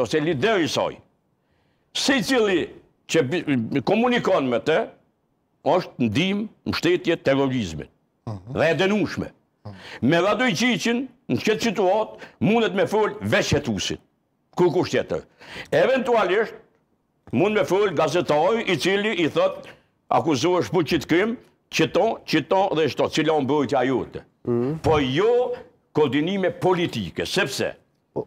ose lideri i saj, secili që komunikon me të, është ndihmë, mbështetje terrorizmit. Mhm. Dhe e dënushme. Me Radojiçiqin, në këtë situatë, mundet me folë veç hetusit. Kurkush tjetër. Eventualisht, mund me folë gazetari i cili i thot akuzohesh për qit krim, qëto, qëto dhe qto, cila u mbrojtja jote. Mm. Po jo koordinime politike, sepse po.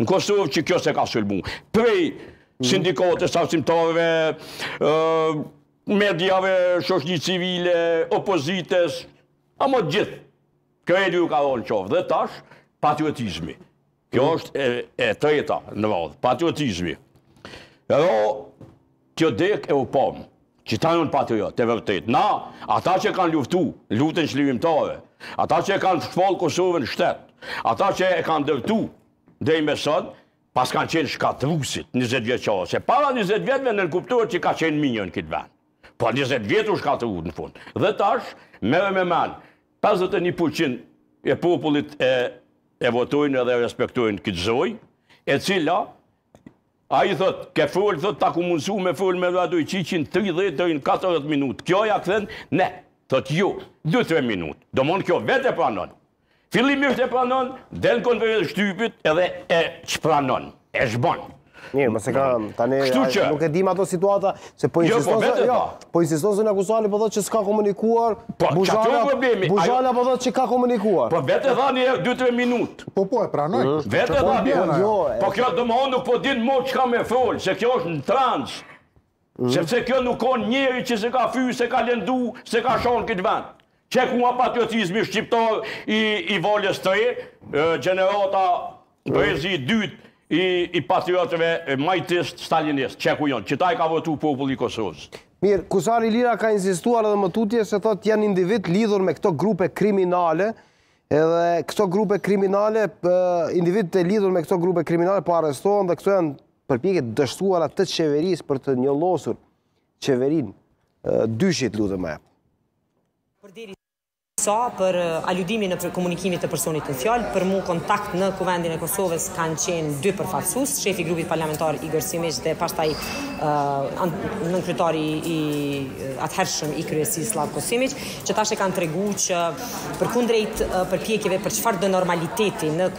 N'kon sot që kjo s'e ka sulmu. Prej mhm. sindikatës, arsimtarëve, mediave, shoqnisë civile, opozitës, ama t'gjithë. Krejt ju ka ra n'qafë. Dhe tash, patriotizmi. Kjo mhm. është e treta në radhë. Patriotizmi. Edhe Qe dek e u pamë, qeta janë patriotë të vërtetë, na, ata që e kanë luftu, luftën çlirimtare, ata që e kanë shpallë Kosovën shtet, ata që e kanë ndërtu, deri me sot, paskan qenë shkatërruesit, njëzet vjeçarë, se para njëzet vjetëve nënkuptohet që ka qenë mirë në këtë vend. Po njëzet vjetë u shkatrru në fund. Dhe tash, merre me men, 51% e popullit e, e votojnë edhe respektojnë këtë zojë, e cila Ai thot, ke fol thot t'a ka mundsu me fol me Radojiçiqin tridhjetë deri në katërdhjetë minut, kjo ja kthen ne thot jo dy tre minut, domon kjo vet e pranon. Fillimisht e pranon, del në konferencë shtypi edhe e çpranon, e çbon. Mirë, mos e ka tani nuk e dimë ato situata, se po insiston se jo, po insiston se Kusari po thotë që s'ka komunikuar, Buzhala, Buzhala po thotë që ka komunikuar. Po vetë tha ajo 2-3 minutë. Po po e pranoi. Mm. Vetë e tha bjena. Jo, po kjo domethonë nuk po din mo qka me fol, se kjo është në trans. Mm. Sepse kjo nuk ka njeri që s'e ka fy, s'e ka lëndu, s'e ka sha në këtë vend. Qe ku u patriotizmi shqiptar i, i valës së re, gjenerata mm. brezi i dytë, i, i patriotëve majtistë, stalinistë, qe ku jonë, qeta i ka votu populli i Kosovës. Mirë, Kusari-Lila ka insistuar edhe më tutje se thot janë individë t'lidhur me këto grupe kriminale, Edhe këto grupe kriminale, individët e lidhur me këto grupe kriminale po arrestohen dhe këto janë përpjekje të dështuara të qeverisë për të njollosur qeverinë. Dyshit lutem. Përderisa për aludimin e komunikimit të personit në fjalë, për mu kontakt në kuvendin e Kosovës kanë qenë dy përfaqësues, shefi i grupit parlamentar Igor Simiq dhe pastaj uh, nënkryetari i atëhershëm i kryesisë Slavko Simiq. që tash e kanë treguar që përkundrejt përpjekjeve për çfarëdo normaliteti në